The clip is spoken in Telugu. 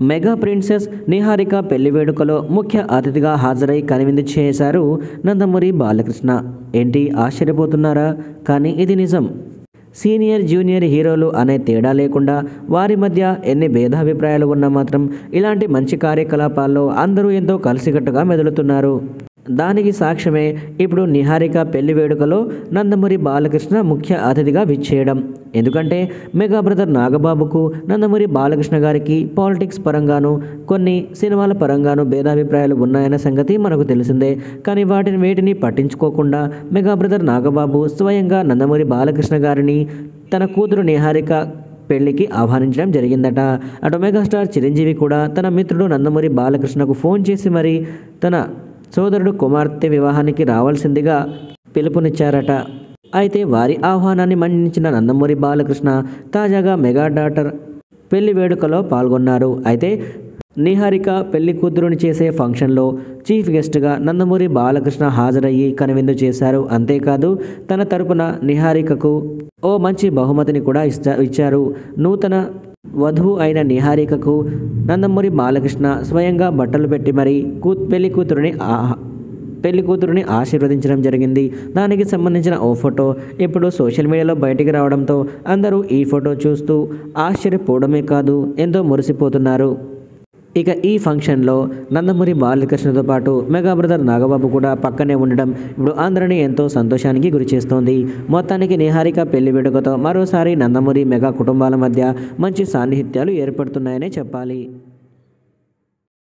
మెగా ప్రిన్సెస్ నిహారిక పెళ్ళి వేడుకలో ముఖ్య అతిథిగా హాజరై కనువిందు చేశారు నందమూరి బాలకృష్ణ. ఏంటి ఆశ్చర్యపోతున్నారా? కానీ ఇది నిజం. సీనియర్ జూనియర్ హీరోలు అనే తేడా లేకుండా వారి మధ్య ఎన్ని భేదాభిప్రాయాలు ఉన్నా మాత్రం ఇలాంటి మంచి కార్యకలాపాల్లో అందరూ ఎంతో కలిసికట్టుగా మెదులుతున్నారు. దానికి సాక్ష్యమే ఇప్పుడు నిహారిక పెళ్ళి వేడుకలో నందమూరి బాలకృష్ణ ముఖ్య అతిథిగా విచ్చేయడం. ఎందుకంటే మెగా బ్రదర్ నాగబాబుకు నందమూరి బాలకృష్ణ గారికి పాలిటిక్స్ పరంగాను కొన్ని సినిమాల పరంగాను భేదాభిప్రాయాలు ఉన్నాయన్న సంగతి మనకు తెలిసిందే. కానీ వాటిని వేటిని పట్టించుకోకుండా మెగా బ్రదర్ నాగబాబు స్వయంగా నందమూరి బాలకృష్ణ గారిని తన కూతురు నిహారిక పెళ్ళికి ఆహ్వానించడం జరిగిందట. అటు మెగాస్టార్ చిరంజీవి కూడా తన మిత్రుడు నందమూరి బాలకృష్ణకు ఫోన్ చేసి మరి తన సోదరుడు కుమార్తె వివాహానికి రావాల్సిందిగా పిలుపునిచ్చారట. అయితే వారి ఆహ్వానాన్ని మన్నించిన నందమూరి బాలకృష్ణ తాజాగా మెగా డాటర్ పెళ్ళి వేడుకలో పాల్గొన్నారు. అయితే నిహారిక పెళ్ళి కూతురుని చేసే ఫంక్షన్లో చీఫ్ గెస్ట్గా నందమూరి బాలకృష్ణ హాజరయ్యి కనువిందు చేశారు. అంతేకాదు తన తరపున నిహారికకు ఓ మంచి బహుమతిని కూడా ఇచ్చా ఇచ్చారు. నూతన వధువు అయిన నిహారికకు నందమూరి బాలకృష్ణ స్వయంగా బట్టలు పెట్టి మరీ కూ పెళ్ళి కూతురుని పెళ్ళి కూతురుని ఆశీర్వదించడం జరిగింది. దానికి సంబంధించిన ఓ ఫోటో ఇప్పుడు సోషల్ మీడియాలో బయటికి రావడంతో అందరూ ఈ ఫోటో చూస్తూ ఆశ్చర్యపోవడమే కాదు ఎంతో మురిసిపోతున్నారు. ఇక ఈ ఫంక్షన్లో నందమూరి బాలకృష్ణతో పాటు మెగా బ్రదర్ నాగబాబు కూడా పక్కనే ఉండడం ఇప్పుడు అందరినీ ఎంతో సంతోషానికి గురి చేస్తోంది. మొత్తానికి నిహారిక పెళ్ళి వేడుకతో మరోసారి నందమూరి మెగా కుటుంబాల మధ్య మంచి సాన్నిహిత్యాలు ఏర్పడుతున్నాయనే చెప్పాలి.